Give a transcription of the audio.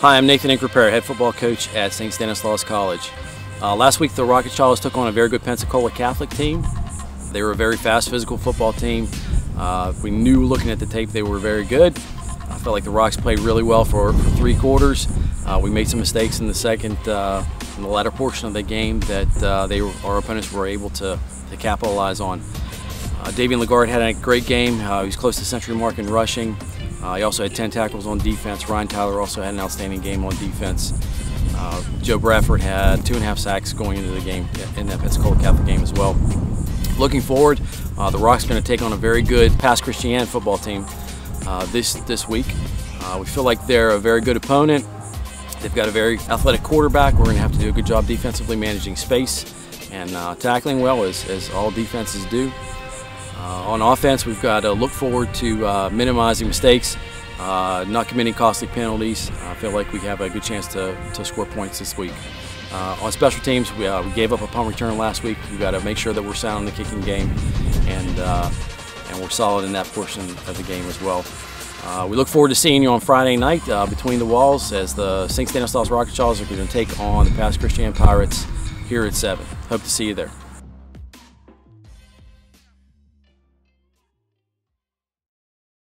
Hi, I'm Nathan Encrapera, head football coach at St. Stanislaus College. Uh, last week, the Rockachaws took on a very good Pensacola Catholic team. They were a very fast, physical football team. Uh, we knew looking at the tape they were very good. I felt like the Rocks played really well for, for three quarters. Uh, we made some mistakes in the second, uh, in the latter portion of the game that uh, they were, our opponents were able to, to capitalize on. Uh, Davian Lagarde had a great game. Uh, he was close to century mark in rushing. Uh, he also had 10 tackles on defense. Ryan Tyler also had an outstanding game on defense. Uh, Joe Bradford had two and a half sacks going into the game in that Pensacola Catholic game as well. Looking forward, uh, the Rock's going to take on a very good Pass Christian football team this this week. We feel like they're a very good opponent. They've got a very athletic quarterback. We're going to have to do a good job defensively managing space and uh, tackling well, as, as all defenses do. Uh, on offense, we've got to look forward to uh, minimizing mistakes, uh, not committing costly penalties. I feel like we have a good chance to, to score points this week. Uh, on special teams, we, uh, we, gave up a punt return last week. We've got to make sure that we're sound in the kicking game and, uh, and we're solid in that portion of the game as well. we look forward to seeing you on Friday night between the walls as the St. Stanislaus Rockachaws are going to take on the Pass Christian Pirates here at 7. Hope to see you there.